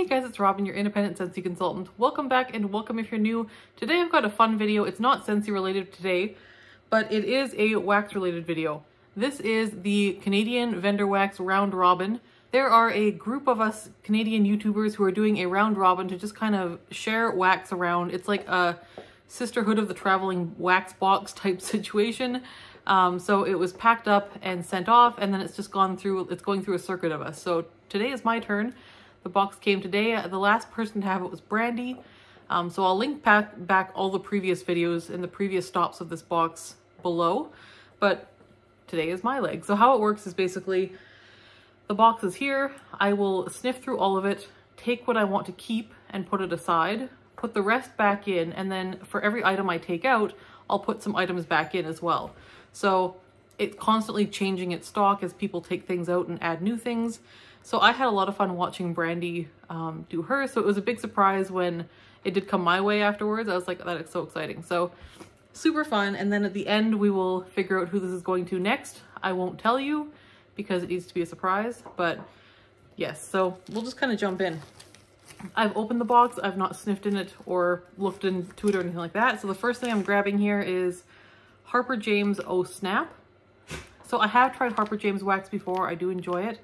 Hey guys, it's Robyn, your independent Scentsy consultant. Welcome back and welcome if you're new. Today I've got a fun video. It's not Scentsy related today, but it is a wax related video. This is the Canadian Vendor Wax Round Robin. There are a group of us Canadian YouTubers who are doing a round robin to just kind of share wax around. It's like a sisterhood of the traveling wax box type situation. Um, so it was packed up and sent off and then it's just gone through, it's going through a circuit of us. So today is my turn. The box came today. The last person to have it was Brandi. Um, so I'll link back, back all the previous videos and the previous stops of this box below. But today is my leg. So how it works is basically the box is here. I will sniff through all of it, take what I want to keep and put it aside, put the rest back in, and then for every item I take out, I'll put some items back in as well. So it's constantly changing its stock as people take things out and add new things. So I had a lot of fun watching Brandi um, do her. So it was a big surprise when it did come my way afterwards. I was like, that is so exciting. So super fun. And then at the end, we will figure out who this is going to next. I won't tell you because it needs to be a surprise, but yes. So we'll just kind of jump in. I've opened the box. I've not sniffed in it or looked into it or anything like that. So the first thing I'm grabbing here is Harper James Oh Snap. So I have tried Harper James wax before. I do enjoy it.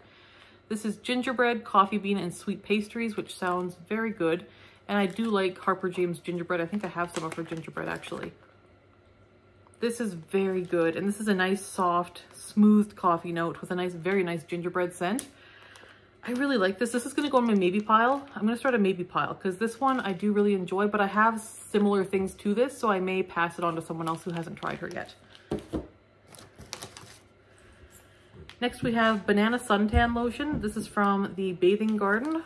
This is gingerbread, coffee bean, and sweet pastries, which sounds very good. And I do like Harper James gingerbread. I think I have some of her gingerbread actually. This is very good. And this is a nice, soft, smoothed coffee note with a nice, very nice gingerbread scent. I really like this. This is going to go in my maybe pile. I'm going to start a maybe pile because this one I do really enjoy, but I have similar things to this, so I may pass it on to someone else who hasn't tried her yet. Next we have Banana Suntan Lotion. This is from the Bathing Garden,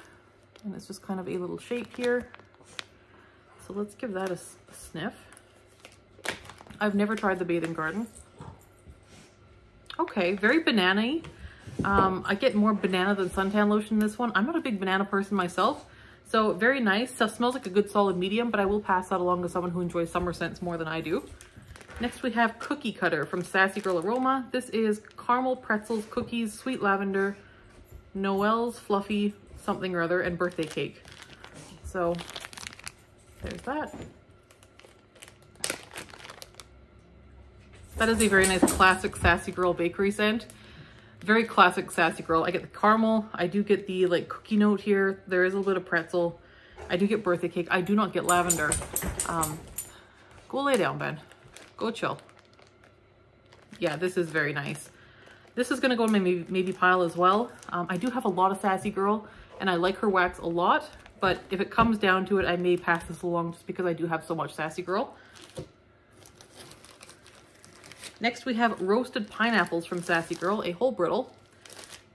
and it's just kind of a little shape here. So let's give that a, a sniff. I've never tried the Bathing Garden. Okay, very banana-y. Um, I get more banana than suntan lotion in this one. I'm not a big banana person myself, so very nice. So smells like a good solid medium, but I will pass that along to someone who enjoys summer scents more than I do. Next we have Cookie Cutter from Sassy Girl Aroma. This is caramel pretzels, cookies, sweet lavender, Noel's fluffy something or other, and birthday cake. So there's that. That is a very nice classic Sassy Girl bakery scent very classic sassy girl. I get the caramel. I do get the like cookie note here. There is a little bit of pretzel. I do get birthday cake. I do not get lavender. Um, go lay down, Ben. Go chill. Yeah, this is very nice. This is to go in my maybe, maybe pile as well. Um, I do have a lot of Sassy Girl, and I like her wax a lot, but if it comes down to it, I may pass this along just because I do have so much Sassy Girl. Next we have roasted pineapples from Sassy Girl, a whole brittle.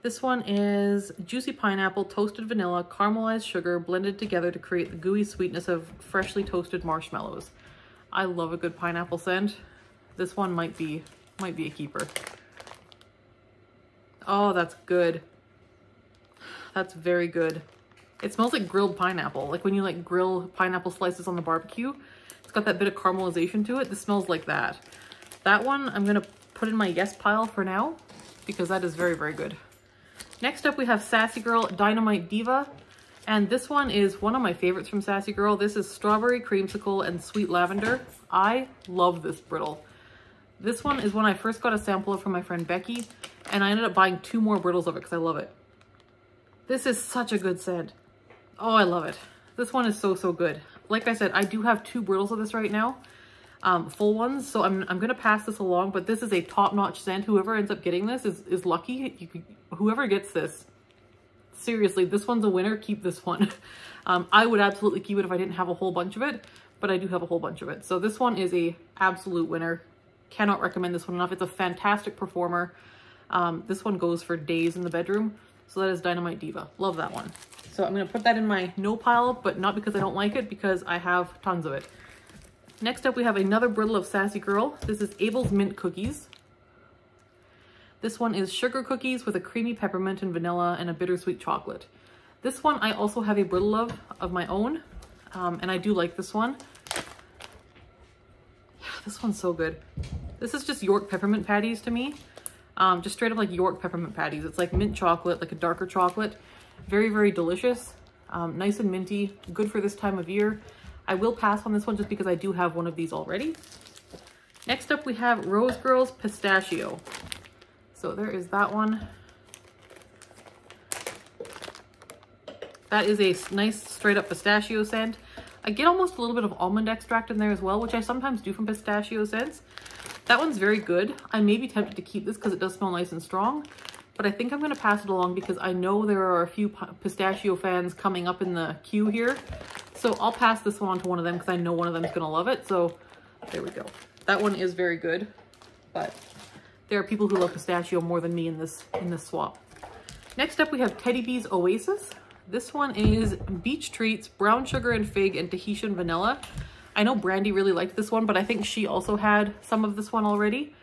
This one is juicy pineapple, toasted vanilla, caramelized sugar blended together to create the gooey sweetness of freshly toasted marshmallows. I love a good pineapple scent. This one might be might be a keeper. Oh, that's good. That's very good. It smells like grilled pineapple. Like when you like grill pineapple slices on the barbecue, it's got that bit of caramelization to it. This smells like that. That one I'm to put in my yes pile for now because that is very, very good. Next up we have Sassy Girl Dynamite Diva. And this one is one of my favorites from Sassy Girl. This is Strawberry Creamsicle and Sweet Lavender. I love this brittle. This one is when I first got a sample of from my friend Becky, and I ended up buying two more brittles of it because I love it. This is such a good scent. Oh, I love it. This one is so, so good. Like I said, I do have two brittles of this right now, um, full ones. So I'm, I'm going to pass this along, but this is a top-notch scent. Whoever ends up getting this is, is lucky. You whoever gets this, seriously, this one's a winner. Keep this one. Um, I would absolutely keep it if I didn't have a whole bunch of it, but I do have a whole bunch of it. So this one is a absolute winner. Cannot recommend this one enough. It's a fantastic performer. Um, this one goes for days in the bedroom. So that is Dynamite Diva. Love that one. So I'm going to put that in my no pile, but not because I don't like it, because I have tons of it. Next up, we have another brittle of Sassy Girl. This is Abel's Mint Cookies. This one is sugar cookies with a creamy peppermint and vanilla and a bittersweet chocolate. This one I also have a brittle of, of my own, um, and I do like this one. Yeah, this one's so good. This is just York peppermint patties to me. Um, just straight up like York peppermint patties. It's like mint chocolate, like a darker chocolate. Very, very delicious. Um, nice and minty, good for this time of year. I will pass on this one just because I do have one of these already. Next up we have Rose Girls Pistachio. So there is that one. That is a nice straight up pistachio scent. I get almost a little bit of almond extract in there as well, which I sometimes do from pistachio scents. That one's very good. I may be tempted to keep this because it does smell nice and strong, but I think I'm going to pass it along because I know there are a few pistachio fans coming up in the queue here. So I'll pass this one on to one of them because I know one of them is going to love it. So there we go. That one is very good, but there are people who love pistachio more than me in this in this swap. Next up, we have Teddy Bees Oasis. This one is Beach Treats, Brown Sugar and Fig, and Tahitian Vanilla. I know Brandi really liked this one, but I think she also had some of this one already.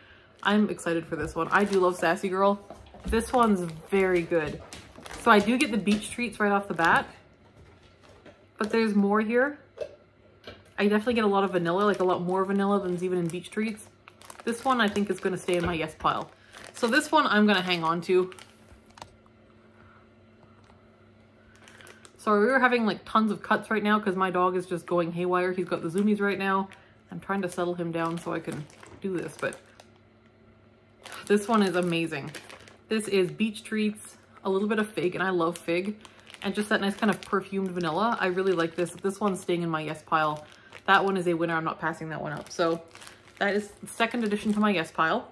I'm excited for this one. I do love Sassy Girl. This one's very good. So I do get the Beach Treats right off the bat, but there's more here. I definitely get a lot of vanilla, like a lot more vanilla than's even in Beach Treats. This one I think is going to stay in my yes pile. So this one I'm going to hang on to. Sorry, we were having like tons of cuts right now because my dog is just going haywire. He's got the zoomies right now. I'm trying to settle him down so I can do this, but this one is amazing. This is Beach Treats, a little bit of fig, and I love fig, and just that nice kind of perfumed vanilla. I really like this. This one's staying in my yes pile. That one is a winner. I'm not passing that one up. So that is second addition to my yes pile.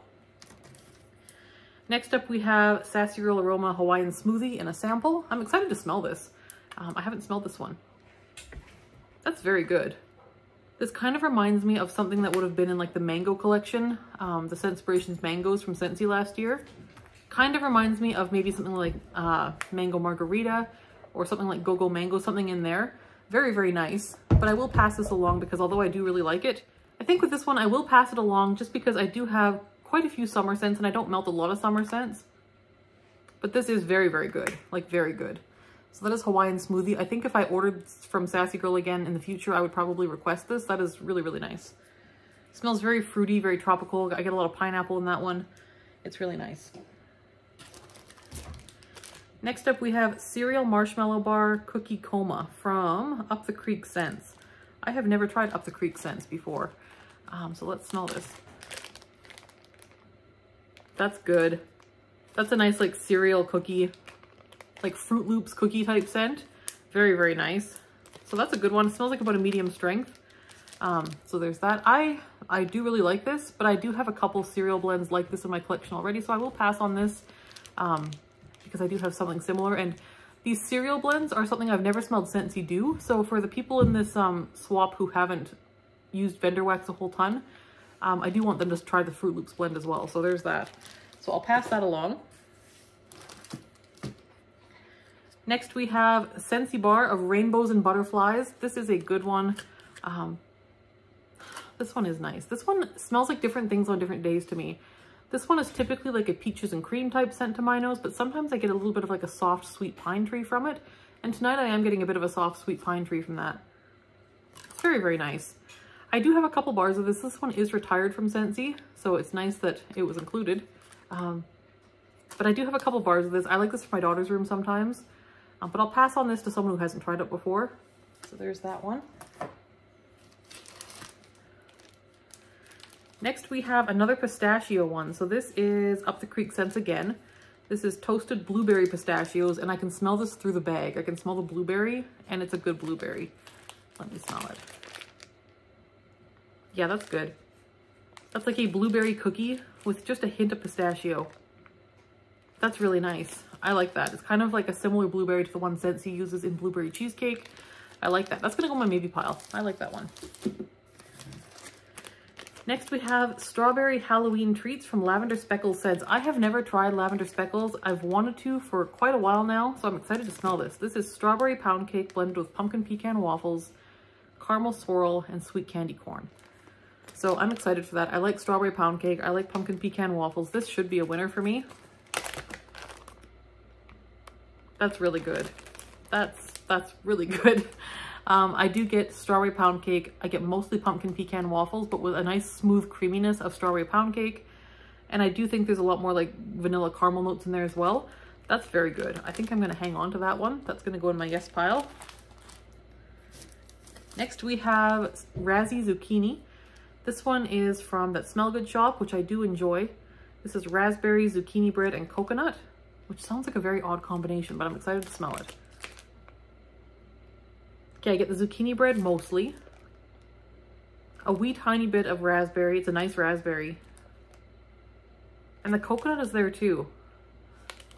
Next up, we have Sassy Girl Aroma Hawaiian Smoothie in a sample. I'm excited to smell this. Um, I haven't smelled this one. That's very good. This kind of reminds me of something that would have been in like the mango collection, um, the Scentspirations mangoes from Scentsy last year. Kind of reminds me of maybe something like uh, mango margarita or something like go-go mango, something in there. Very, very nice. But I will pass this along because although I do really like it, I think with this one I will pass it along just because I do have quite a few summer scents and I don't melt a lot of summer scents. But this is very, very good. Like very good. So that is Hawaiian Smoothie. I think if I ordered from Sassy Girl again in the future, I would probably request this. That is really, really nice. It smells very fruity, very tropical. I get a lot of pineapple in that one. It's really nice. Next up, we have Cereal Marshmallow Bar Cookie Coma from Up the Creek Scents. I have never tried Up the Creek Scents before. Um, so let's smell this. That's good. That's a nice like cereal cookie like Froot Loops cookie type scent. Very, very nice. So that's a good one. It smells like about a medium strength. Um, so there's that. I, I do really like this, but I do have a couple cereal blends like this in my collection already, so I will pass on this um, because I do have something similar. And these cereal blends are something I've never smelled Scentsy do. So for the people in this um, swap who haven't used Vendor Wax a whole ton, um, I do want them to try the Froot Loops blend as well. So there's that. So I'll pass that along. Next we have Scentsy Bar of Rainbows and Butterflies. This is a good one. Um, this one is nice. This one smells like different things on different days to me. This one is typically like a peaches and cream type scent to my nose, but sometimes I get a little bit of like a soft sweet pine tree from it. And tonight I am getting a bit of a soft sweet pine tree from that. It's very, very nice. I do have a couple bars of this. This one is retired from Scentsy, so it's nice that it was included. Um, but I do have a couple bars of this. I like this for my daughter's room sometimes. Um, but I'll pass on this to someone who hasn't tried it before. So there's that one. Next we have another pistachio one. So this is Up the Creek Scents again. This is toasted blueberry pistachios and I can smell this through the bag. I can smell the blueberry and it's a good blueberry. Let me smell it. Yeah, that's good. That's like a blueberry cookie with just a hint of pistachio. That's really nice. I like that. It's kind of like a similar blueberry to the one Scentsy uses in blueberry cheesecake. I like that. That's to go in my maybe pile. I like that one. Next we have Strawberry Halloween Treats from Lavender Speckles Scents. I have never tried Lavender Speckles. I've wanted to for quite a while now, so I'm excited to smell this. This is strawberry pound cake blended with pumpkin pecan waffles, caramel swirl, and sweet candy corn. So I'm excited for that. I like strawberry pound cake. I like pumpkin pecan waffles. This should be a winner for me. That's really good. That's, that's really good. Um, I do get strawberry pound cake. I get mostly pumpkin pecan waffles, but with a nice smooth creaminess of strawberry pound cake. And I do think there's a lot more like vanilla caramel notes in there as well. That's very good. I think I'm going to hang on to that one. That's going to go in my yes pile. Next we have Razzie Zucchini. This one is from that Smell Good shop, which I do enjoy. This is raspberry, zucchini bread, and coconut, which sounds like a very odd combination, but I'm excited to smell it. Okay, I get the zucchini bread mostly. A wee tiny bit of raspberry. It's a nice raspberry. And the coconut is there too.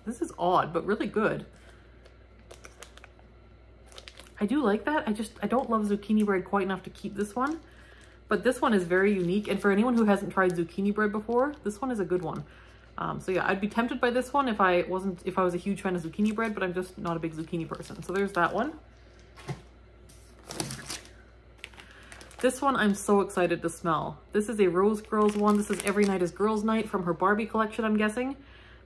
This is odd, but really good. I do like that. I just, I don't love zucchini bread quite enough to keep this one. But this one is very unique. And for anyone who hasn't tried zucchini bread before, this one is a good one. Um, so yeah, I'd be tempted by this one if I wasn't, if I was a huge fan of zucchini bread, but I'm just not a big zucchini person. So there's that one. This one I'm so excited to smell. This is a Rose Girls one. This is Every Night is Girls Night from her Barbie collection, I'm guessing,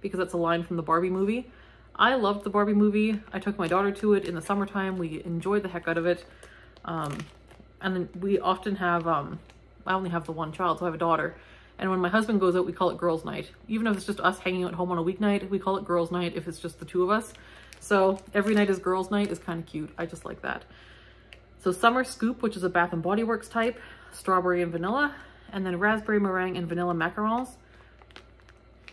because that's a line from the Barbie movie. I loved the Barbie movie. I took my daughter to it in the summertime. We enjoyed the heck out of it. Um, and then we often have, um, I only have the one child, so I have a daughter. And when my husband goes out, we call it girls night. Even if it's just us hanging out home on a weeknight, we call it girls night if it's just the two of us. So every night is girls night is kind of cute. I just like that. So Summer Scoop, which is a Bath & Body Works type, strawberry and vanilla, and then raspberry meringue and vanilla macarons.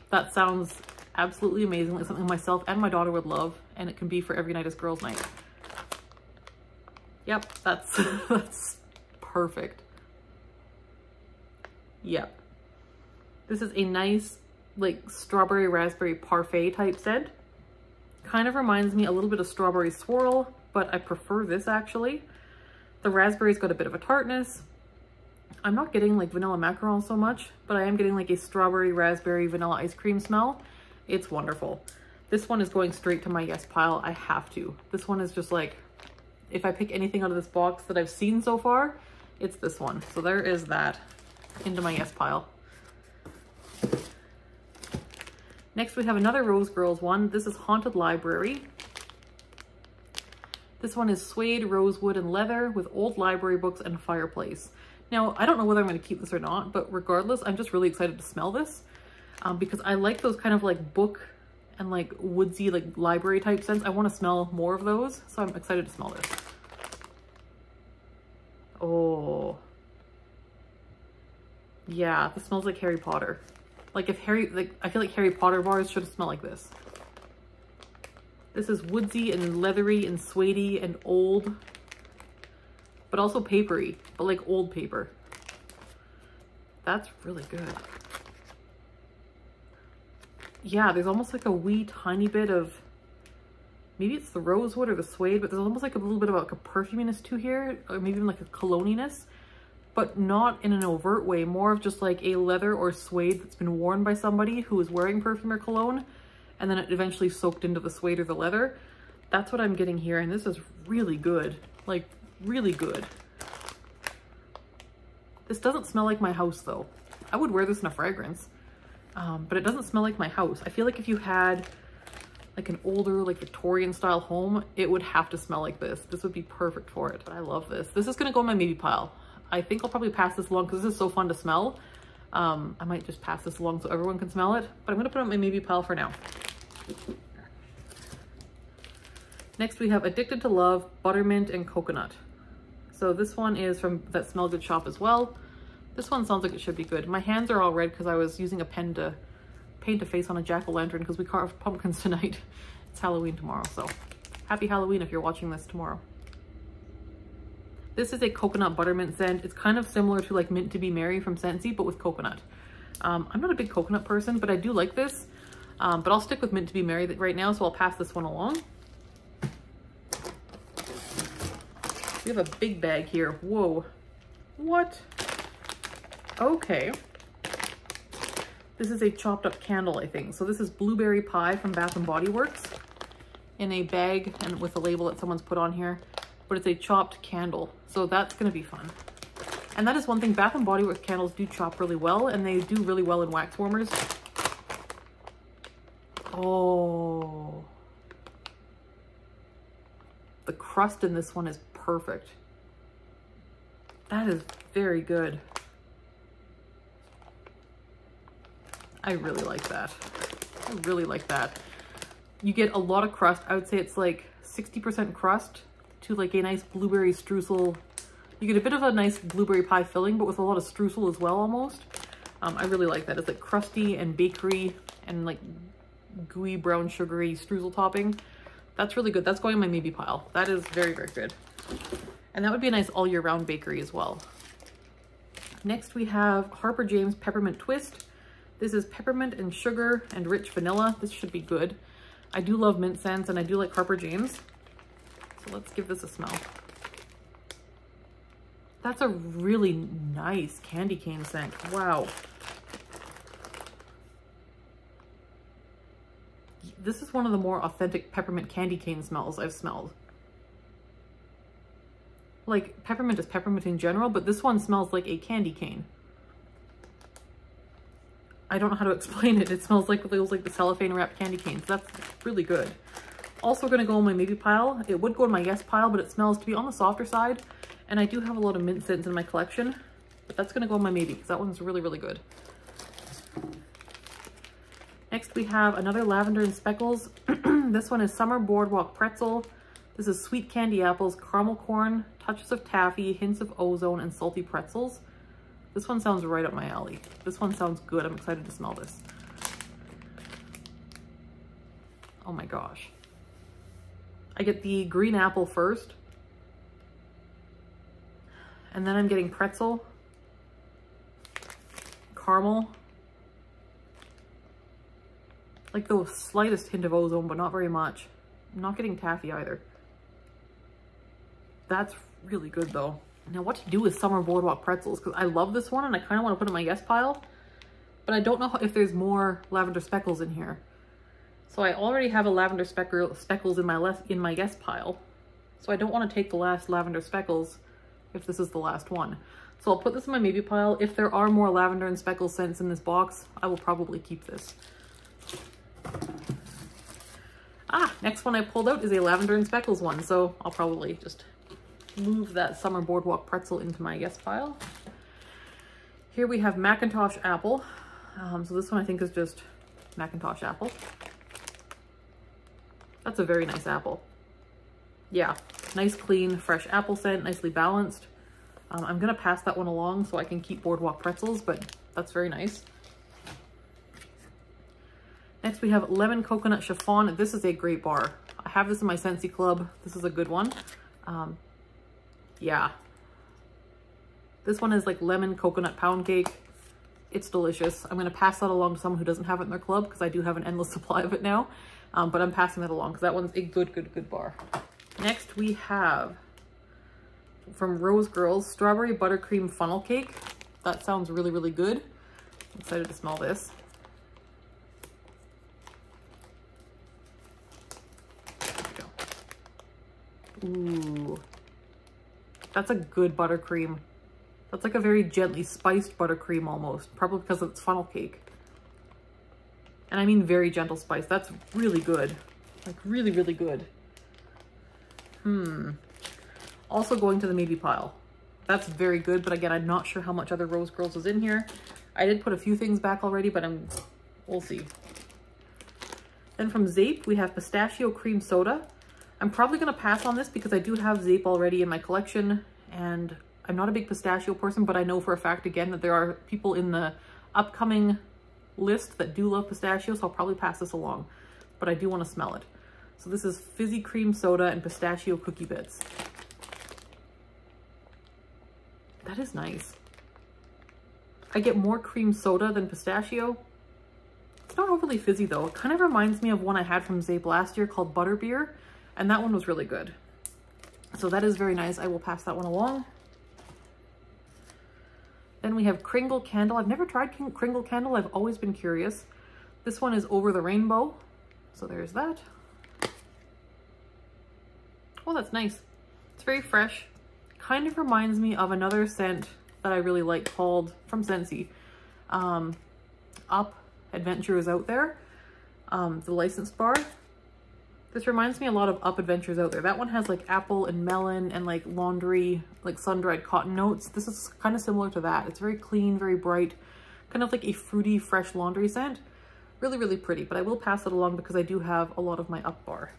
That sounds absolutely amazing. It's something myself and my daughter would love, and it can be for every night as girls' night. Yep, that's, that's perfect. Yep. This is a nice, like, strawberry raspberry parfait type scent. Kind of reminds me a little bit of strawberry swirl, but I prefer this actually. The raspberry's got a bit of a tartness. I'm not getting like vanilla macaron so much, but I am getting like a strawberry, raspberry, vanilla ice cream smell. It's wonderful. This one is going straight to my yes pile. I have to. This one is just like, if I pick anything out of this box that I've seen so far, it's this one. So there is that into my yes pile. Next we have another Rose Girls one. This is Haunted Library. This one is suede, rosewood, and leather with old library books and fireplace. Now, I don't know whether I'm going to keep this or not, but regardless, I'm just really excited to smell this um, because I like those kind of like book and like woodsy, like library type scents. I want to smell more of those, so I'm excited to smell this. Oh. Yeah, this smells like Harry Potter. Like if Harry, like I feel like Harry Potter bars should smell like this. This is woodsy and leathery and suedey and old, but also papery, but like old paper. That's really good yeah, there's almost like a wee tiny bit of, maybe it's the rosewood or the suede, but there's almost like a little bit of like a perfuminess to here, or maybe even like a cologniness, but not in an overt way, more of just like a leather or suede that's been worn by somebody who is wearing perfume or cologne, and then it eventually soaked into the suede or the leather. That's what I'm getting here, and this is really good, like really good. This doesn't smell like my house though. I would wear this in a fragrance um, but it doesn't smell like my house. I feel like if you had like an older, like Victorian style home, it would have to smell like this. This would be perfect for it. But I love this. This is gonna go in my maybe pile. I think I'll probably pass this along because this is so fun to smell. Um, I might just pass this along so everyone can smell it, but I'm gonna put it on my maybe pile for now. Next we have Addicted to Love, Buttermint, and Coconut. So this one is from that Smell Good shop as well. This one sounds like it should be good. My hands are all red because I was using a pen to paint a face on a jack-o'-lantern because we carved pumpkins tonight. It's Halloween tomorrow, so happy Halloween if you're watching this tomorrow. This is a coconut buttermint scent. It's kind of similar to like Mint to be Merry from Scentsy, but with coconut. Um, I'm not a big coconut person, but I do like this. Um, but I'll stick with Mint to be Merry right now, so I'll pass this one along. We have a big bag here. Whoa. What? Okay. This is a chopped up candle, I think. So this is blueberry pie from Bath & Body Works in a bag and with a label that someone's put on here, but it's a chopped candle. So that's gonna be fun. And that is one thing, Bath & Body Works candles do chop really well and they do really well in wax warmers. Oh. The crust in this one is perfect. That is very good. I really like that. I really like that. you get a lot of crust. I would say it's like 60% crust to like a nice blueberry streusel. You get a bit of a nice blueberry pie filling, but with a lot of streusel as well almost. Um, I really like that. It's like crusty and bakery and like gooey brown sugary streusel topping. That's really good. That's going in my maybe pile. That is very, very good. And that would be a nice all year round bakery as well. Next we have Harper James Peppermint Twist. This is peppermint and sugar and rich vanilla. This should be good. I do love mint scents and I do like Harper James. So let's give this a smell. That's a really nice candy cane scent. Wow. This is one of the more authentic peppermint candy cane smells I've smelled. Like, peppermint is peppermint in general, but this one smells like a candy cane. I don't know how to explain it. It smells like those like the cellophane wrapped candy canes. That's really good. Also gonna go in my maybe pile. It would go in my yes pile, but it smells to be on the softer side. And I do have a lot of mint scents in my collection, but that's gonna go in my maybe because that one's really, really good. Next we have another lavender and speckles. this one is summer boardwalk pretzel. This is sweet candy apples, caramel corn, touches of taffy, hints of ozone, and salty pretzels. This one sounds right up my alley. This one sounds good. I'm excited to smell this. Oh my gosh. I get the green apple first. And then I'm getting pretzel, caramel, like the slightest hint of ozone, but not very much. I'm not getting taffy either. That's really good though. Now what to do with summer boardwalk pretzels? Because I love this one and I kind of want to put it in my yes pile. But I don't know if there's more lavender speckles in here. So I already have a lavender speckle, speckles in my less in my yes pile. So I don't want to take the last lavender speckles if this is the last one. So I'll put this in my maybe pile. If there are more lavender and speckle scents in this box, I will probably keep this. Ah, next one I pulled out is a lavender and speckles one. So I'll probably just move that summer boardwalk pretzel into my yes pile. Here we have McIntosh apple. Um, so this one I think is just McIntosh apple. That's a very nice apple. Yeah, nice, clean, fresh apple scent, nicely balanced. Um, I'm gonna pass that one along so I can keep boardwalk pretzels, but that's very nice. Next we have lemon coconut chiffon. This is a great bar. I have this in my Scentsy Club. This is a good one. Um, yeah. This one is like lemon coconut pound cake. It's delicious. I'm going to pass that along to someone who doesn't have it in their club because I do have an endless supply of it now. Um, but I'm passing that along because that one's a good, good, good bar. Next we have from Rose Girls, Strawberry Buttercream Funnel Cake. That sounds really, really good. I'm excited to smell this. Ooh. That's a good buttercream. That's like a very gently spiced buttercream almost, probably because it's funnel cake. And I mean very gentle spice. That's really good. Like really, really good. Hmm. Also going to the maybe pile. That's very good, but again, I'm not sure how much other Rose Girls is in here. I did put a few things back already, but I'm, we'll see. Then from Zape, we have pistachio cream soda. I'm probably going to pass on this because I do have Zape already in my collection and I'm not a big pistachio person, but I know for a fact, again, that there are people in the upcoming list that do love pistachios, so I'll probably pass this along, but I do want to smell it. So this is fizzy cream soda and pistachio cookie bits. That is nice. I get more cream soda than pistachio. It's not overly fizzy though. It kind of reminds me of one I had from Zape last year called Butterbeer. And that one was really good. So that is very nice. I will pass that one along. Then we have Kringle Candle. I've never tried Kringle Candle. I've always been curious. This one is Over the Rainbow. So there's that. Oh, that's nice. It's very fresh. Kind of reminds me of another scent that I really like called, from Scentsy, um, Up Adventure is Out There, um, the licensed bar. This reminds me a lot of Up Adventures Out There. That one has like apple and melon and like laundry, like sun-dried cotton notes. This is kind of similar to that. It's very clean, very bright, kind of like a fruity, fresh laundry scent. Really, really pretty, but I will pass it along because I do have a lot of my up bar.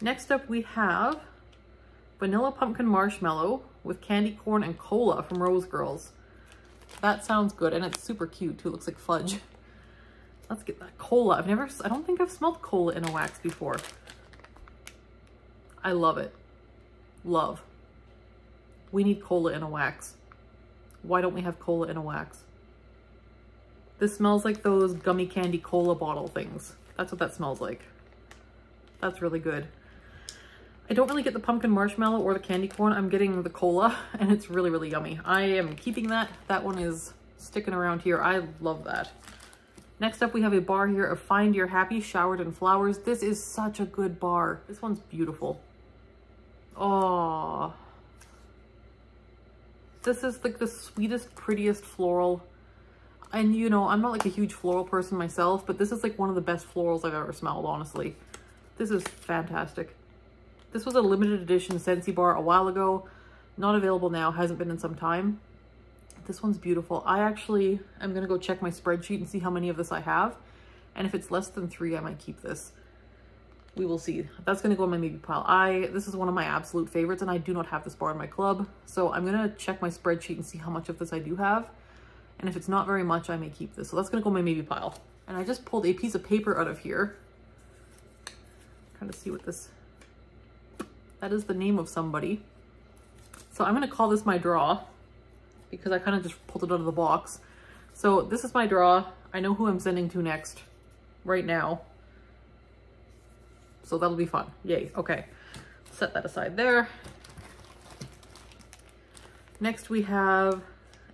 Next up we have Vanilla Pumpkin Marshmallow with candy corn and cola from Rose Girls. That sounds good, and it's super cute too. It looks like fudge. Let's get that cola. I've never, I don't think I've smelled cola in a wax before. I love it. Love. We need cola in a wax. Why don't we have cola in a wax? This smells like those gummy candy cola bottle things. That's what that smells like. That's really good. I don't really get the pumpkin marshmallow or the candy corn. I'm getting the cola and it's really, really yummy. I am keeping that. That one is sticking around here. I love that. Next up, we have a bar here of Find Your Happy Showered in Flowers. This is such a good bar. This one's beautiful. Oh, this is like the sweetest, prettiest floral. And you know, I'm not like a huge floral person myself, but this is like one of the best florals I've ever smelled, honestly. This is fantastic. This was a limited edition Scentsy bar a while ago. Not available now, hasn't been in some time. This one's beautiful. I actually am gonna go check my spreadsheet and see how many of this I have. And if it's less than three, I might keep this. We will see. That's gonna go in my maybe pile. I This is one of my absolute favorites and I do not have this bar in my club. So I'm gonna check my spreadsheet and see how much of this I do have. And if it's not very much, I may keep this. So that's gonna go in my maybe pile. And I just pulled a piece of paper out of here. Trying to see what this that is the name of somebody. So I'm going to call this my draw because I kind of just pulled it out of the box. So this is my draw. I know who I'm sending to next right now. So that'll be fun. Yay. Okay. Set that aside there. Next we have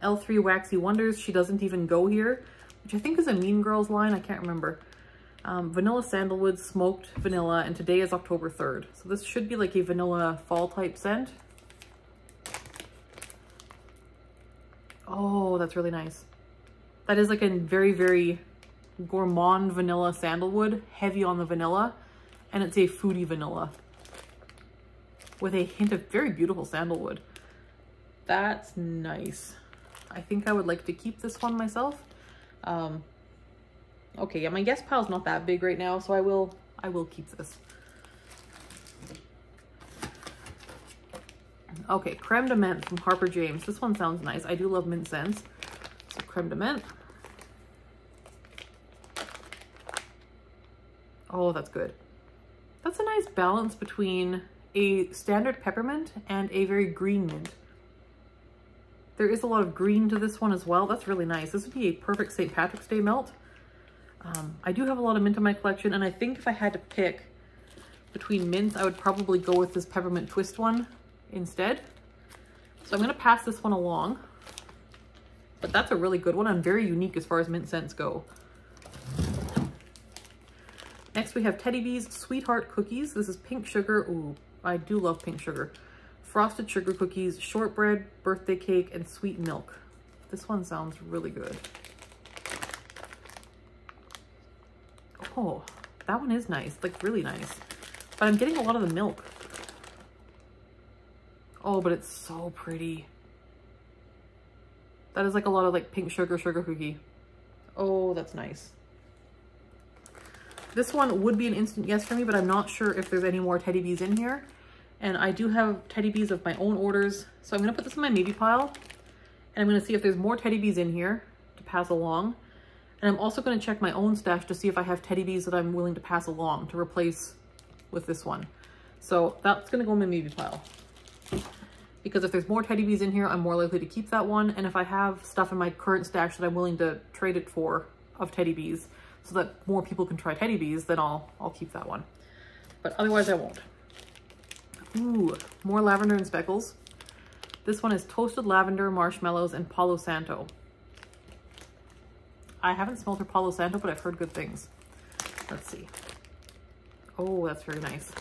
L3 Waxy Wonders. She doesn't even go here, which I think is a Mean Girls line. I can't remember um, vanilla sandalwood smoked vanilla and today is October 3rd. So this should be like a vanilla fall type scent. Oh, that's really nice. That is like a very, very gourmand vanilla sandalwood, heavy on the vanilla, and it's a foodie vanilla with a hint of very beautiful sandalwood. That's nice. I think I would like to keep this one myself. Um, Okay, yeah, my guest pile's not that big right now, so I will I will keep this. Okay, creme de menthe from Harper James. This one sounds nice. I do love mint scents. So creme de menthe. Oh, that's good. That's a nice balance between a standard peppermint and a very green mint. There is a lot of green to this one as well. That's really nice. This would be a perfect St. Patrick's Day melt. Um, I do have a lot of mint in my collection, and I think if I had to pick between mints, I would probably go with this peppermint twist one instead. So I'm going to pass this one along. But that's a really good one and very unique as far as mint scents go. Next we have Teddy B's Sweetheart Cookies. This is pink sugar. Ooh, I do love pink sugar. Frosted sugar cookies, shortbread, birthday cake, and sweet milk. This one sounds really good. Oh, that one is nice, like really nice. But I'm getting a lot of the milk. Oh, but it's so pretty. That is like a lot of like pink sugar sugar cookie. Oh, that's nice. This one would be an instant yes for me, but I'm not sure if there's any more Teddy Bees in here. And I do have Teddy Bees of my own orders. So I'm to put this in my maybe pile. And I'm to see if there's more Teddy Bees in here to pass along. And I'm also to check my own stash to see if I have Teddy Bees that I'm willing to pass along to replace with this one. So that's to go in my maybe pile. Because if there's more Teddy Bees in here, I'm more likely to keep that one. And if I have stuff in my current stash that I'm willing to trade it for of Teddy Bees so that more people can try Teddy Bees, then I'll, I'll keep that one. But otherwise I won't. Ooh, more lavender and speckles. This one is toasted lavender, marshmallows, and Palo Santo. I haven't smelled her Palo Santo, but I've heard good things. Let's see. Oh, that's very nice.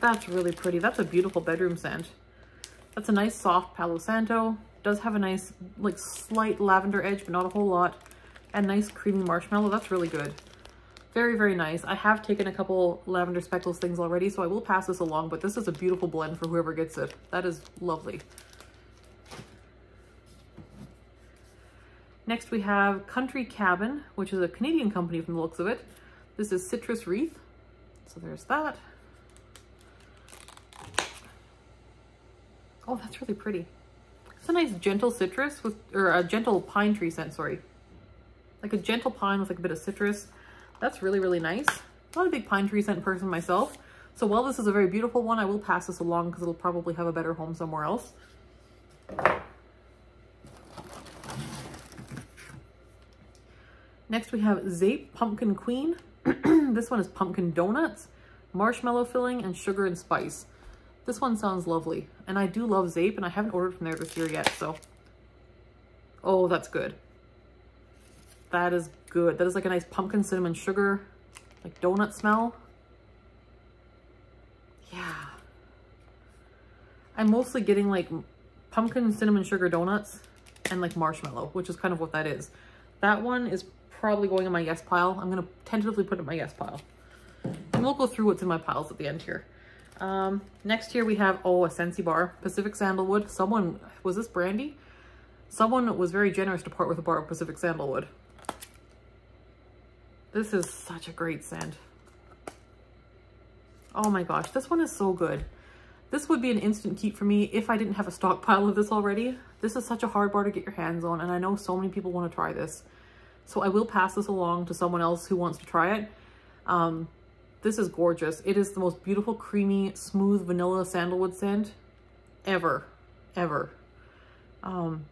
That's really pretty. That's a beautiful bedroom scent. That's a nice soft Palo Santo. Does have a nice, like, slight lavender edge, but not a whole lot. And nice creamy marshmallow. That's really good. Very, very nice. I have taken a couple lavender speckles things already, so I will pass this along, but this is a beautiful blend for whoever gets it. That is lovely. Next we have Country Cabin, which is a Canadian company from the looks of it. This is Citrus Wreath. So there's that. Oh, that's really pretty. It's a nice gentle citrus with, or a gentle pine tree scent, sorry. Like a gentle pine with like a bit of citrus. That's really, really nice. Not a big pine tree scent person myself. So while this is a very beautiful one, I will pass this along because it'll probably have a better home somewhere else. Next we have Zape Pumpkin Queen. this one is pumpkin donuts, marshmallow filling, and sugar and spice. This one sounds lovely. And I do love Zape, and I haven't ordered from there this year yet, so. Oh, that's good. That is good. That is like a nice pumpkin cinnamon sugar, like donut smell. Yeah. I'm mostly getting like pumpkin cinnamon sugar donuts and like marshmallow, which is kind of what that is. That one is probably going in my yes pile. I'm going to tentatively put it in my yes pile. And we'll go through what's in my piles at the end here. Um, next here we have, oh, a Scentsy bar, Pacific Sandalwood. Someone, was this Brandi? Someone was very generous to part with a bar of Pacific Sandalwood. This is such a great scent. Oh my gosh, this one is so good. This would be an instant keep for me if I didn't have a stockpile of this already. This is such a hard bar to get your hands on, and I know so many people want to try this. So I will pass this along to someone else who wants to try it. Um, this is gorgeous. It is the most beautiful, creamy, smooth vanilla sandalwood scent ever, ever. Um,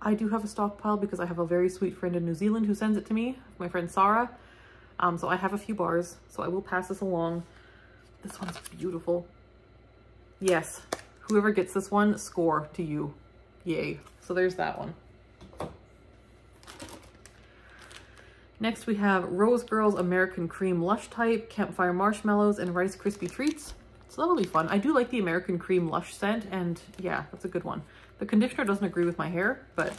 I do have a stockpile because I have a very sweet friend in New Zealand who sends it to me, my friend Sarah. Um, so I have a few bars, so I will pass this along. This one's beautiful. Yes, whoever gets this one, score to you. Yay. So there's that one. Next we have Rose Girls American Cream Lush Type, Campfire Marshmallows, and Rice Krispie Treats. So that'll be fun. I do like the American Cream Lush scent, and yeah, that's a good one. The conditioner doesn't agree with my hair, but...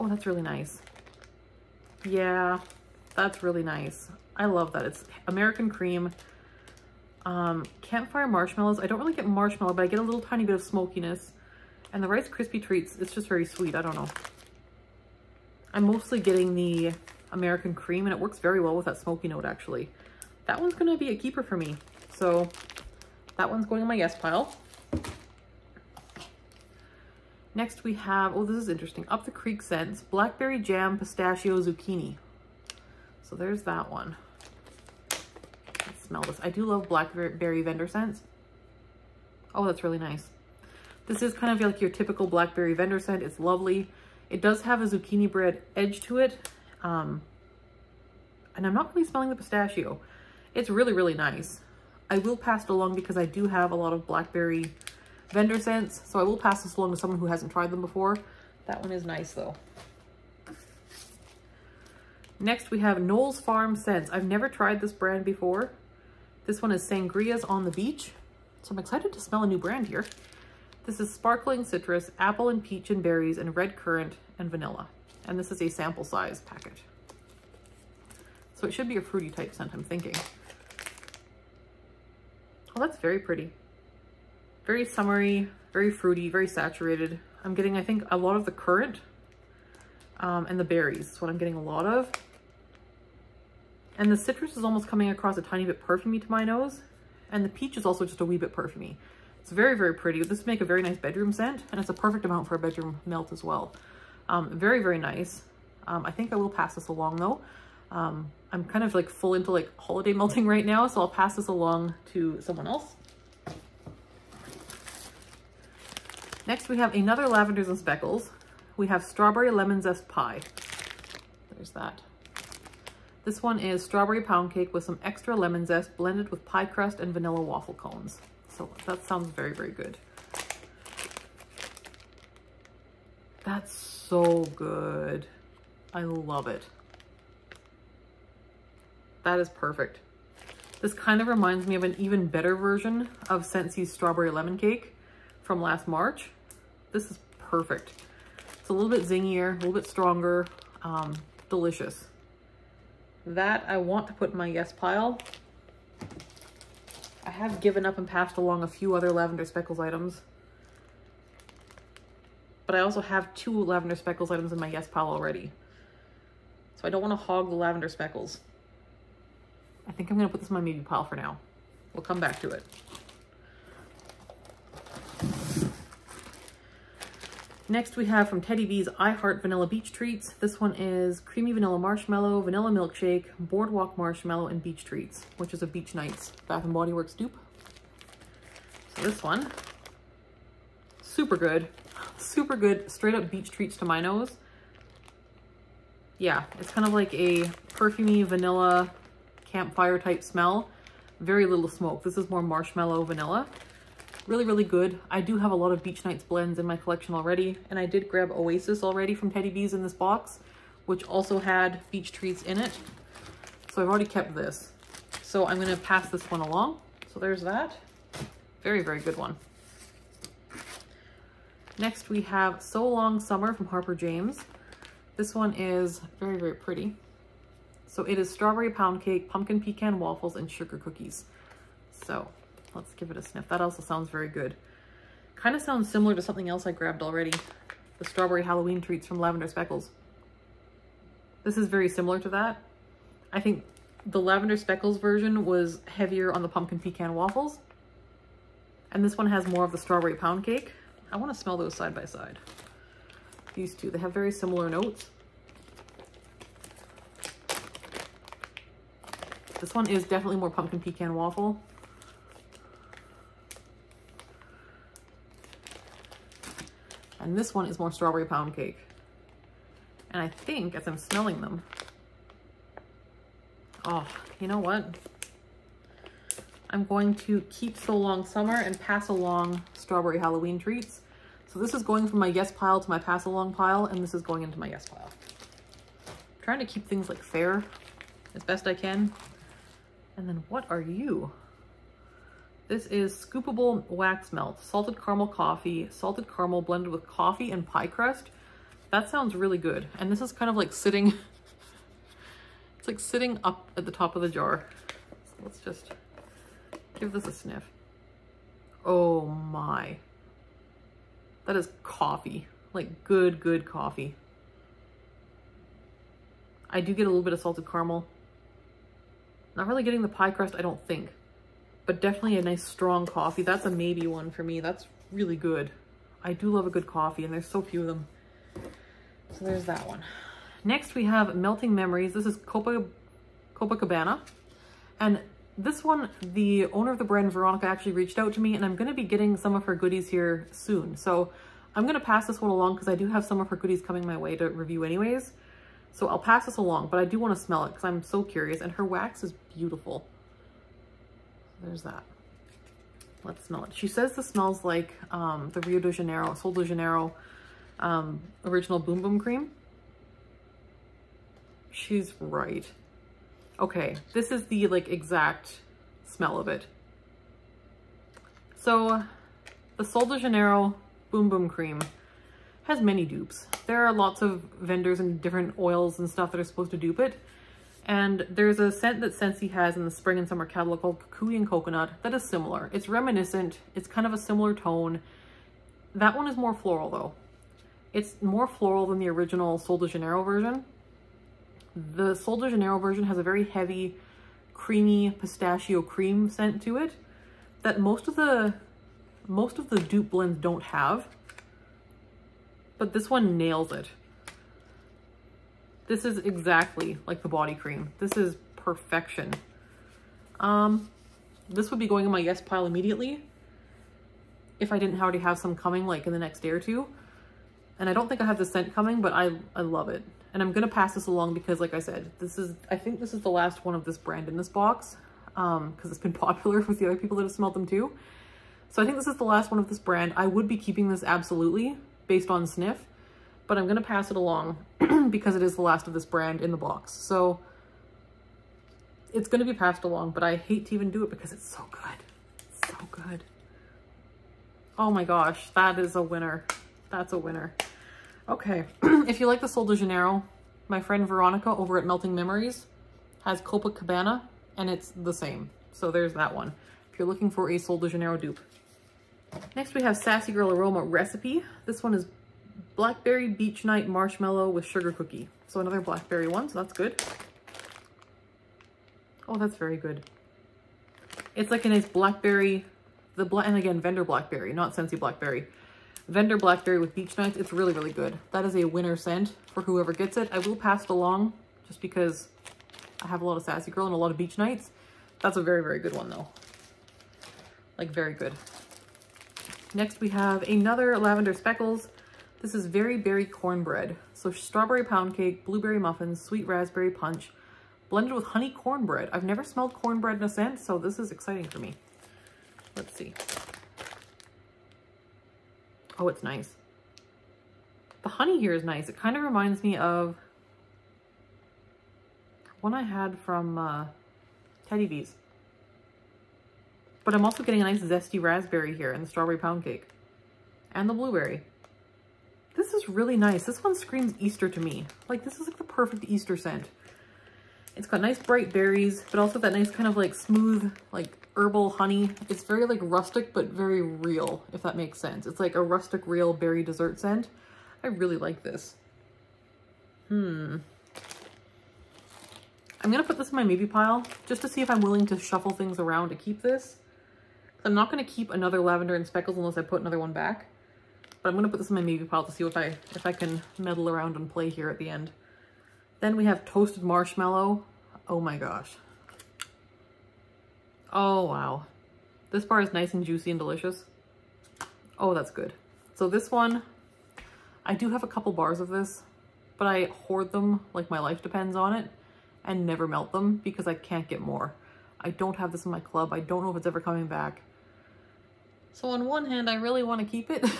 Oh, that's really nice. Yeah, that's really nice. I love that. It's American Cream, um, Campfire Marshmallows. I don't really get marshmallow, but I get a little tiny bit of smokiness. And the Rice Krispie Treats, it's just very sweet. I don't know. I'm mostly getting the American Cream, and it works very well with that smoky note, actually. That one's to be a keeper for me. So that one's going in my yes pile. Next we have, oh, this is interesting. Up the Creek Scents, Blackberry Jam Pistachio Zucchini. So there's that one. Let's smell this. I do love blackberry vendor scents. Oh, that's really nice. This is kind of like your typical blackberry vendor scent. It's lovely. It does have a zucchini bread edge to it. Um, and I'm not really smelling the pistachio. It's really, really nice. I will pass it along because I do have a lot of blackberry vendor scents. So I will pass this along to someone who hasn't tried them before. That one is nice though. Next we have Knowles Farm Scents. I've never tried this brand before. This one is Sangrias on the Beach. So I'm excited to smell a new brand here. This is sparkling citrus, apple and peach and berries, and red currant and vanilla. And this is a sample size packet. So it should be a fruity type scent, I'm thinking. Oh, that's very pretty. Very summery, very fruity, very saturated. I'm getting, I think, a lot of the currant um, and the berries. That's what I'm getting a lot of. And the citrus is almost coming across a tiny bit perfumey to my nose. And the peach is also just a wee bit perfumey. It's very, very pretty. This would make a very nice bedroom scent. And it's a perfect amount for a bedroom melt as well. Um, very, very nice. Um, I think I will pass this along though. Um, I'm kind of like full into like holiday melting right now. So I'll pass this along to someone else. Next we have another Lavenders and Speckles. We have Strawberry Lemon Zest Pie. There's that. This one is strawberry pound cake with some extra lemon zest blended with pie crust and vanilla waffle cones. So that sounds very, very good. That's so good. I love it. That is perfect. This kind of reminds me of an even better version of Scentsy's strawberry lemon cake from last March. This is perfect. It's a little bit zingier, a little bit stronger, um, delicious. That I want to put in my yes pile. I have given up and passed along a few other lavender speckles items. But I also have two lavender speckles items in my yes pile already. So I don't want to hog the lavender speckles. I think I'm going to put this in my maybe pile for now. We'll come back to it. Next we have from Teddy B's I Heart Vanilla Beach Treats. This one is Creamy Vanilla Marshmallow, Vanilla Milkshake, Boardwalk Marshmallow, and Beach Treats, which is a Beach Nights Bath & Body Works dupe. So this one, super good. Super good, straight up beach treats to my nose. Yeah, it's kind of like a perfumey vanilla campfire type smell. Very little smoke. This is more marshmallow vanilla. Really, really good. I do have a lot of Beach Nights blends in my collection already, and I did grab Oasis already from Teddy Bees in this box, which also had beach treats in it. So I've already kept this. So I'm gonna pass this one along. So there's that. Very, very good one. Next we have So Long Summer from Harper James. This one is very, very pretty. So it is strawberry pound cake, pumpkin pecan waffles, and sugar cookies. So Let's give it a sniff. That also sounds very good. Kind of sounds similar to something else I grabbed already. The strawberry Halloween treats from Lavender Speckles. This is very similar to that. I think the Lavender Speckles version was heavier on the pumpkin pecan waffles. And this one has more of the strawberry pound cake. I want to smell those side by side. These two, they have very similar notes. This one is definitely more pumpkin pecan waffle. And this one is more strawberry pound cake. And I think as I'm smelling them, oh, you know what? I'm going to keep So Long Summer and pass along strawberry Halloween treats. So this is going from my yes pile to my pass along pile, and this is going into my yes pile. I'm trying to keep things like fair as best I can. And then what are you? This is scoopable wax melt, salted caramel coffee, salted caramel blended with coffee and pie crust. That sounds really good. And this is kind of like sitting, it's like sitting up at the top of the jar. So let's just give this a sniff. Oh my. That is coffee, like good, good coffee. I do get a little bit of salted caramel. Not really getting the pie crust, I don't think but definitely a nice strong coffee. That's a maybe one for me. That's really good. I do love a good coffee and there's so few of them. So there's that one. Next we have Melting Memories. This is Copa, Copacabana. And this one, the owner of the brand, Veronica, actually reached out to me and I'm going to be getting some of her goodies here soon. So I'm going to pass this one along because I do have some of her goodies coming my way to review anyways. So I'll pass this along, but I do want to smell it because I'm so curious. And her wax is beautiful. There's that. Let's smell it. She says this smells like um, the Rio de Janeiro, Sol de Janeiro um, original Boom Boom Cream. She's right. Okay, this is the like exact smell of it. So the Sol de Janeiro Boom Boom Cream has many dupes. There are lots of vendors and different oils and stuff that are supposed to dupe it. And there's a scent that Scentsy has in the spring and summer catalog called Kukui and Coconut that is similar. It's reminiscent. It's kind of a similar tone. That one is more floral though. It's more floral than the original Sol de Janeiro version. The Sol de Janeiro version has a very heavy, creamy pistachio cream scent to it that most of the most of the dupe blends don't have. But this one nails it. This is exactly like the body cream. This is perfection. Um, this would be going in my yes pile immediately if I didn't already have some coming like in the next day or two. And I don't think I have the scent coming, but I, I love it. And I'm to pass this along because like I said, this is, I think this is the last one of this brand in this box um, because it's been popular with the other people that have smelled them too. So I think this is the last one of this brand. I would be keeping this absolutely based on sniff, but I'm to pass it along because it is the last of this brand in the box. So it's to be passed along, but I hate to even do it because it's so good. so good. Oh my gosh, that is a winner. That's a winner. Okay, if you like the Sol de Janeiro, my friend Veronica over at Melting Memories has Copacabana, and it's the same. So there's that one. If you're looking for a Sol de Janeiro dupe. Next we have Sassy Girl Aroma Recipe. This one is Blackberry Beach Night Marshmallow with Sugar Cookie. So another blackberry one, so that's good. Oh, that's very good. It's like a nice blackberry, the black, and again, vendor blackberry, not Scentsy blackberry. Vendor blackberry with beach nights. It's really, really good. That is a winner scent for whoever gets it. I will pass it along just because I have a lot of Sassy Girl and a lot of beach nights. That's a very, very good one though. Like very good. Next we have another Lavender Speckles. This is Very Berry Cornbread. So strawberry pound cake, blueberry muffins, sweet raspberry punch, blended with honey cornbread. I've never smelled cornbread in a scent, so this is exciting for me. Let's see. Oh, it's nice. The honey here is nice. It kind of reminds me of one I had from uh, Teddy Bees. But I'm also getting a nice zesty raspberry here and the strawberry pound cake. And the blueberry. This is really nice. This one screams Easter to me. Like, this is like the perfect Easter scent. It's got nice bright berries, but also that nice kind of like smooth, like herbal honey. It's very like rustic, but very real, if that makes sense. It's like a rustic, real berry dessert scent. I really like this. Hmm. I'm going to put this in my maybe pile just to see if I'm willing to shuffle things around to keep this. I'm not going to keep another lavender and speckles unless I put another one back. But I'm going to put this in my maybe pile to see if I, if I can meddle around and play here at the end. Then we have toasted marshmallow. Oh my gosh. Oh, wow. This bar is nice and juicy and delicious. Oh, that's good. So this one, I do have a couple bars of this, but I hoard them like my life depends on it and never melt them because I can't get more. I don't have this in my club. I don't know if it's ever coming back. So on one hand, I really want to keep it.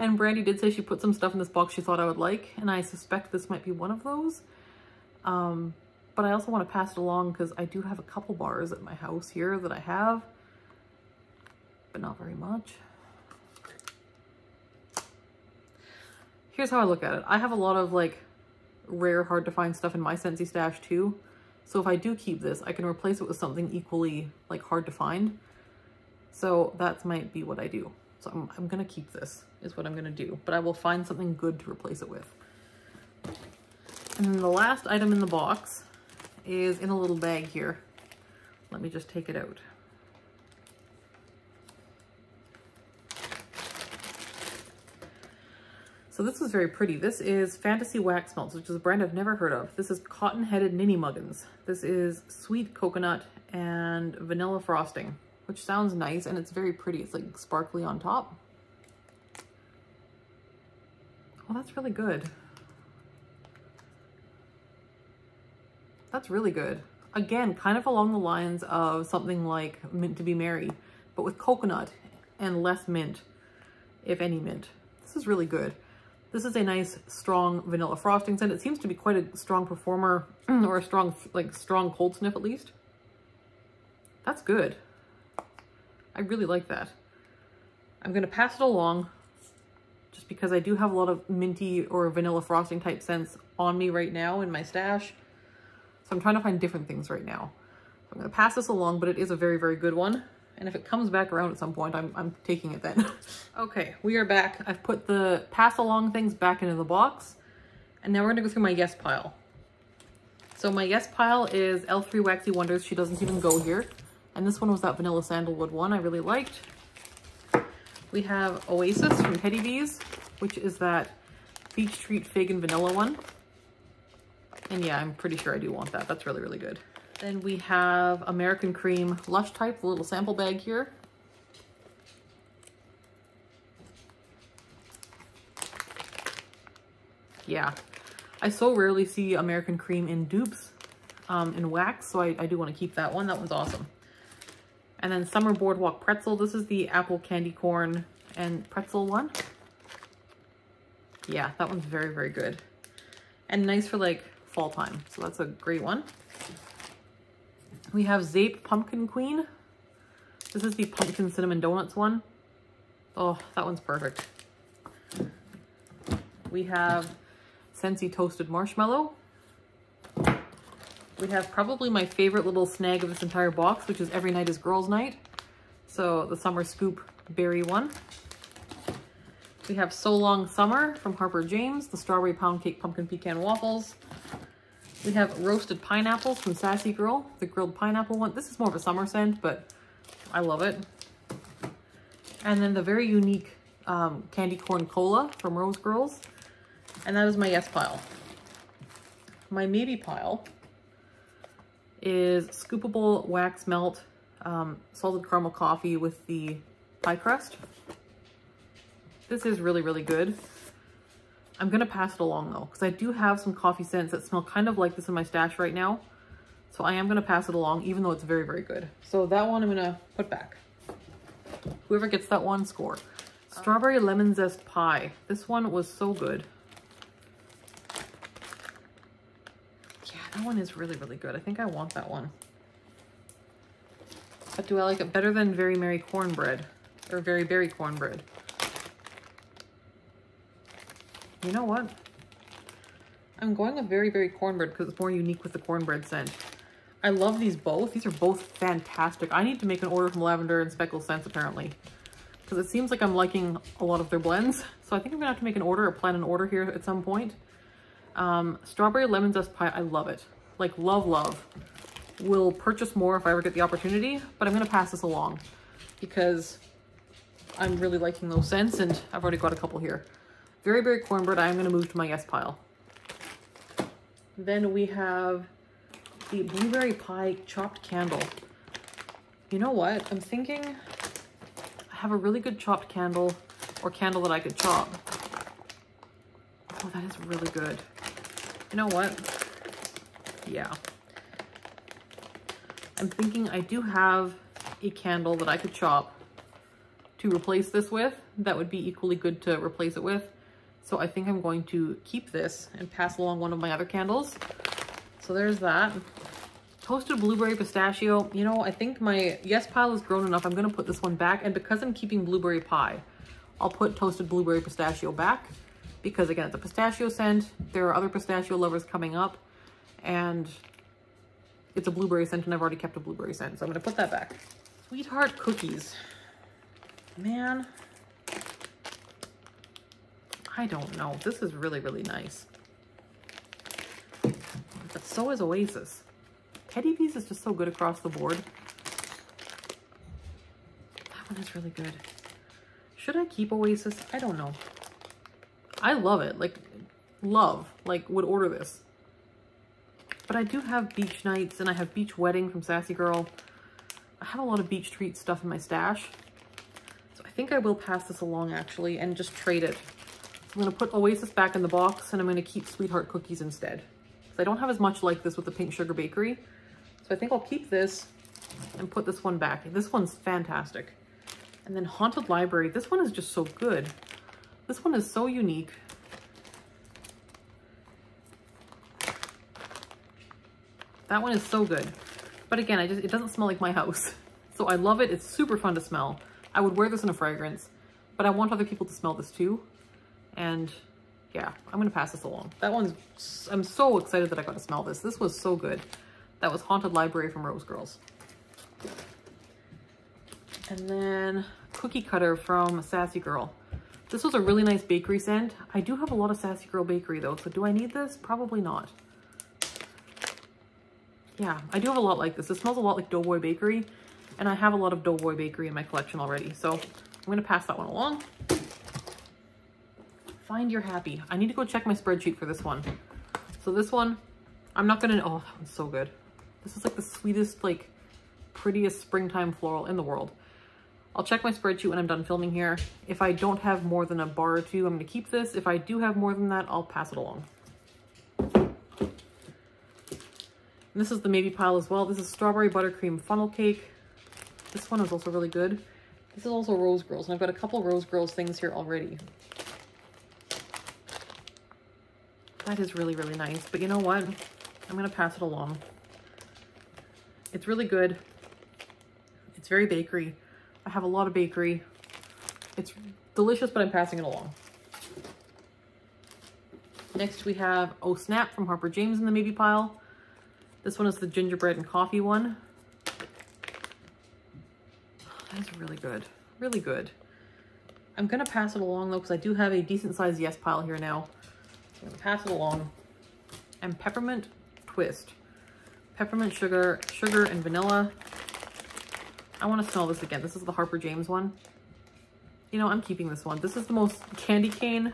And Brandi did say she put some stuff in this box she thought I would like, and I suspect this might be one of those. Um, but I also want to pass it along because I do have a couple bars at my house here that I have, but not very much. Here's how I look at it. I have a lot of like rare, hard to find stuff in my Scentsy stash too. So if I do keep this, I can replace it with something equally like hard to find. So that might be what I do. So I'm, I'm to keep this is what I'm to do, but I will find something good to replace it with. And then the last item in the box is in a little bag here. Let me just take it out. So this is very pretty. This is Fantasy Wax Melts, which is a brand I've never heard of. This is Cotton Headed Ninny Muggins. This is sweet coconut and vanilla frosting which sounds nice and it's very pretty. It's like sparkly on top. Oh, that's really good. That's really good. Again, kind of along the lines of something like Mint to be Merry, but with coconut and less mint, if any mint. This is really good. This is a nice, strong vanilla frosting scent. It seems to be quite a strong performer or a strong, like strong cold sniff at least. That's good. I really like that. I'm going to pass it along just because I do have a lot of minty or vanilla frosting type scents on me right now in my stash. So I'm trying to find different things right now. So I'm to pass this along, but it is a very, very good one. And if it comes back around at some point, I'm, I'm taking it then. okay, we are back. I've put the pass along things back into the box. And now we're to go through my yes pile. So my yes pile is L3 Waxy Wonders. She doesn't even go here. And this one was that vanilla sandalwood one I really liked. We have Oasis from Teddy Bees, which is that Beach Treat Fig and Vanilla one. And yeah, I'm pretty sure I do want that. That's really, really good. Then we have American Cream Lush Type, little sample bag here. Yeah, I so rarely see American Cream in dupes um, in wax, so I, I do want to keep that one. That one's awesome. And then Summer Boardwalk Pretzel. This is the apple candy corn and pretzel one. Yeah, that one's very, very good. And nice for like fall time. So that's a great one. We have Zape Pumpkin Queen. This is the Pumpkin Cinnamon Donuts one. Oh, that one's perfect. We have Scentsy Toasted Marshmallow. We have probably my favorite little snag of this entire box, which is Every Night is Girls Night. So the Summer Scoop Berry one. We have So Long Summer from Harper James, the strawberry pound cake pumpkin pecan waffles. We have roasted pineapples from Sassy Girl, the grilled pineapple one. This is more of a summer scent, but I love it. And then the very unique um, candy corn cola from Rose Girls. And that is my yes pile. My maybe pile is scoopable wax melt um, salted caramel coffee with the pie crust. This is really, really good. I'm going to pass it along though, because I do have some coffee scents that smell kind of like this in my stash right now. So I am going to pass it along, even though it's very, very good. So that one I'm going to put back. Whoever gets that one, score. Strawberry lemon zest pie. This one was so good. Yeah, that one is really, really good. I think I want that one. But do I like it better than Very Merry Cornbread? Or Very Berry Cornbread? You know what? I'm going with Very Berry Cornbread because it's more unique with the cornbread scent. I love these both. These are both fantastic. I need to make an order from Lavender and Speckle Scents apparently. Because it seems like I'm liking a lot of their blends. So I think I'm to have to make an order or plan an order here at some point. Um, strawberry lemon zest pie, I love it. Like love, love. Will purchase more if I ever get the opportunity, but I'm going to pass this along because I'm really liking those scents and I've already got a couple here. Very Berry Cornbread, I'm going to move to my yes pile. Then we have the blueberry pie chopped candle. You know what? I'm thinking I have a really good chopped candle or candle that I could chop. Oh, that is really good. You know what? Yeah. I'm thinking I do have a candle that I could chop to replace this with. That would be equally good to replace it with. So I think I'm going to keep this and pass along one of my other candles. So there's that. Toasted blueberry pistachio. You know, I think my yes pile is grown enough. I'm to put this one back. And because I'm keeping blueberry pie, I'll put toasted blueberry pistachio back. Because again, it's a pistachio scent. There are other pistachio lovers coming up. And it's a blueberry scent and I've already kept a blueberry scent. So I'm to put that back. Sweetheart cookies. Man, I don't know. This is really, really nice. But so is Oasis. Teddy Bees is just so good across the board. That one is really good. Should I keep Oasis? I don't know. I love it. Like, love. Like, would order this. But I do have beach nights and I have beach wedding from Sassy Girl. I have a lot of beach treat stuff in my stash. So I think I will pass this along actually and just trade it I'm to put Oasis back in the box and I'm to keep Sweetheart Cookies instead. Because I don't have as much like this with the Pink Sugar Bakery. So I think I'll keep this and put this one back. This one's fantastic. And then Haunted Library. This one is just so good. This one is so unique. That one is so good. But again, I just it doesn't smell like my house. So I love it. It's super fun to smell. I would wear this in a fragrance, but I want other people to smell this too. And yeah, I'm gonna pass this along. That one's, I'm so excited that I got to smell this. This was so good. That was Haunted Library from Rose Girls. And then Cookie Cutter from Sassy Girl. This was a really nice bakery scent. I do have a lot of Sassy Girl bakery though, so do I need this? Probably not. Yeah, I do have a lot like this. It smells a lot like Doughboy Bakery, and I have a lot of Doughboy Bakery in my collection already, so I'm gonna pass that one along. Find Your Happy. I need to go check my spreadsheet for this one. So this one, I'm not gonna, oh, that one's so good. This is like the sweetest, like prettiest springtime floral in the world. I'll check my spreadsheet when I'm done filming here. If I don't have more than a bar or two, I'm gonna keep this. If I do have more than that, I'll pass it along. And this is the maybe pile as well. This is strawberry buttercream funnel cake. This one is also really good. This is also Rose Girls, and I've got a couple Rose Girls things here already. That is really, really nice. But you know what? I'm going to pass it along. It's really good. It's very bakery. I have a lot of bakery. It's delicious, but I'm passing it along. Next we have Oh Snap from Harper James in the maybe pile. This one is the gingerbread and coffee one. That's really good. Really good. I'm gonna pass it along though, because I do have a decent sized yes pile here now. Pass it along. And peppermint twist. Peppermint sugar, sugar and vanilla. I want to smell this again. This is the Harper James one. You know, I'm keeping this one. This is the most candy cane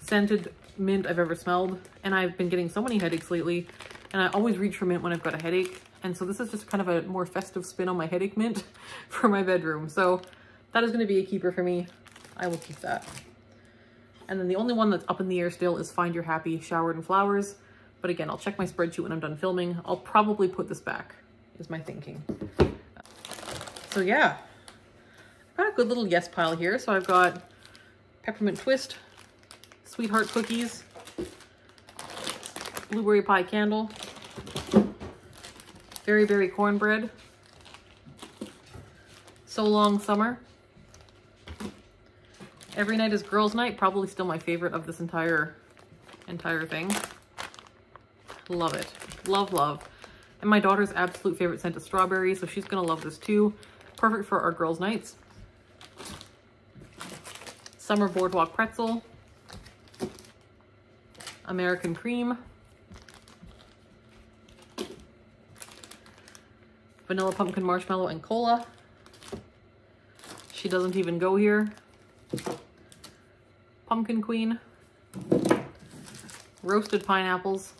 scented mint I've ever smelled. And I've been getting so many headaches lately. And I always reach for mint when I've got a headache. And so this is just kind of a more festive spin on my headache mint for my bedroom. So that is going to be a keeper for me. I will keep that. And then the only one that's up in the air still is Find Your Happy Showered in Flowers. But again, I'll check my spreadsheet when I'm done filming. I'll probably put this back, is my thinking. So yeah, I've got a good little yes pile here. So I've got Peppermint Twist, Sweetheart Cookies, Blueberry Pie Candle, Very Berry Cornbread, So Long Summer, Every Night is Girls Night, probably still my favorite of this entire entire thing. Love it. Love, love. And my daughter's absolute favorite scent is strawberry, so she's gonna love this too. Perfect for our girls' nights. Summer Boardwalk Pretzel. American Cream. Vanilla Pumpkin Marshmallow and Cola. She doesn't even go here. Pumpkin Queen. Roasted pineapples.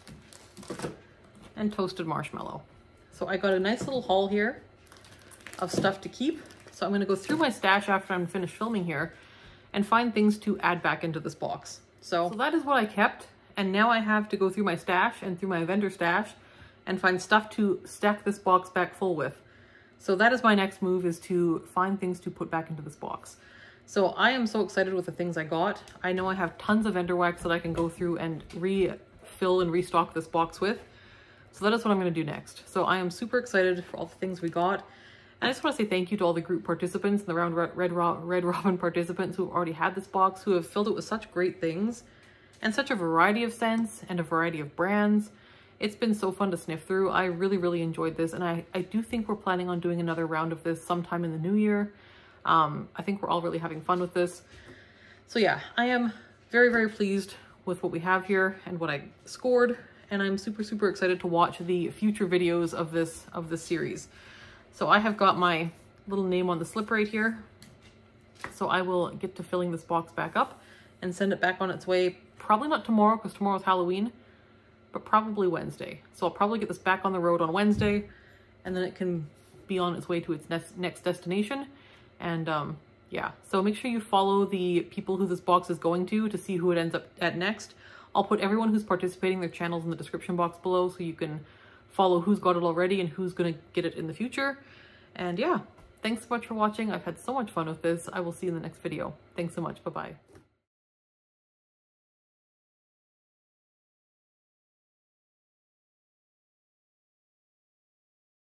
And toasted marshmallow. So I got a nice little haul here of stuff to keep. So I'm gonna go through my stash after I'm finished filming here and find things to add back into this box. So, so that is what I kept. And now I have to go through my stash and through my vendor stash and find stuff to stack this box back full with. So that is my next move is to find things to put back into this box. So I am so excited with the things I got. I know I have tons of vendor wax that I can go through and refill and restock this box with. So that is what I'm going to do next. So I am super excited for all the things we got. And I just want to say thank you to all the group participants and the Round Red, Ro Red Robin participants who have already had this box, who have filled it with such great things and such a variety of scents and a variety of brands. It's been so fun to sniff through. I really, really enjoyed this. And I, I do think we're planning on doing another round of this sometime in the new year. Um, I think we're all really having fun with this. So yeah, I am very, very pleased with what we have here and what I scored. And I'm super, super excited to watch the future videos of this, of this series. So I have got my little name on the slip right here. So I will get to filling this box back up and send it back on its way. Probably not tomorrow because tomorrow's Halloween, but probably Wednesday. So I'll probably get this back on the road on Wednesday and then it can be on its way to its next, next destination. And um, yeah, so make sure you follow the people who this box is going to to see who it ends up at next. I'll put everyone who's participating, their channels in the description box below so you can follow who's got it already and who's going to get it in the future. And yeah, thanks so much for watching. I've had so much fun with this. I will see you in the next video. Thanks so much. Bye-bye.